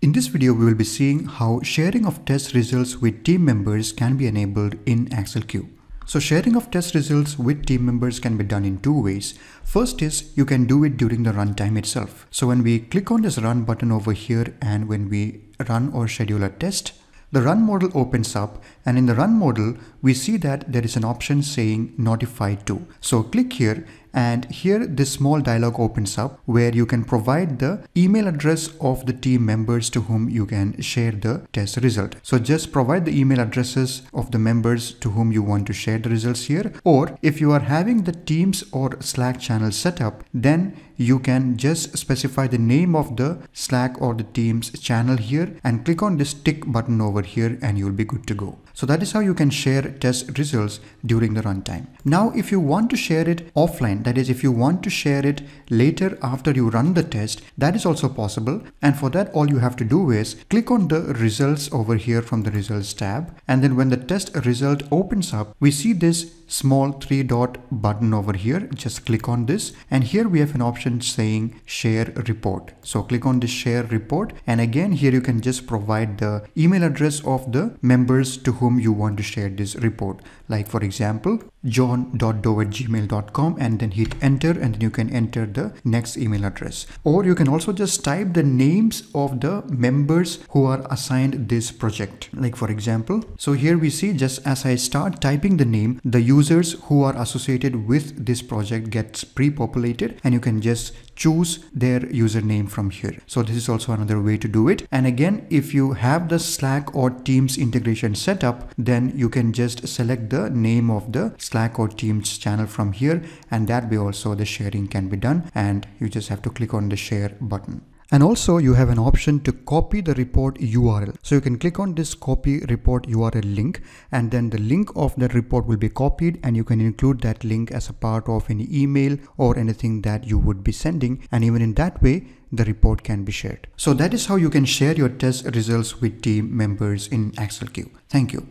In this video, we will be seeing how sharing of test results with team members can be enabled in AccelQ. So sharing of test results with team members can be done in two ways. First is you can do it during the runtime itself. So when we click on this run button over here and when we run or schedule a test, the run model opens up and in the run model, we see that there is an option saying notify to. So click here and here this small dialog opens up where you can provide the email address of the team members to whom you can share the test result. So just provide the email addresses of the members to whom you want to share the results here or if you are having the Teams or Slack channel set up then you can just specify the name of the Slack or the Teams channel here and click on this tick button over here and you'll be good to go. So that is how you can share test results during the runtime. Now, if you want to share it offline, that is if you want to share it later after you run the test, that is also possible. And for that, all you have to do is click on the results over here from the results tab. And then when the test result opens up, we see this small three dot button over here. Just click on this. And here we have an option saying share report. So click on the share report. And again, here you can just provide the email address of the members to whom you want to share this report. Like for example, john.doe at gmail.com and then hit enter and then you can enter the next email address. Or you can also just type the names of the members who are assigned this project. Like for example, so here we see just as I start typing the name, the users who are associated with this project gets pre-populated and you can just choose their username from here. So this is also another way to do it. And again, if you have the Slack or Teams integration set up, then you can just select the name of the Slack or Teams channel from here. And that way also the sharing can be done. And you just have to click on the share button. And also you have an option to copy the report URL. So you can click on this copy report URL link and then the link of that report will be copied and you can include that link as a part of any email or anything that you would be sending. And even in that way, the report can be shared. So that is how you can share your test results with team members in AccelQ. Thank you.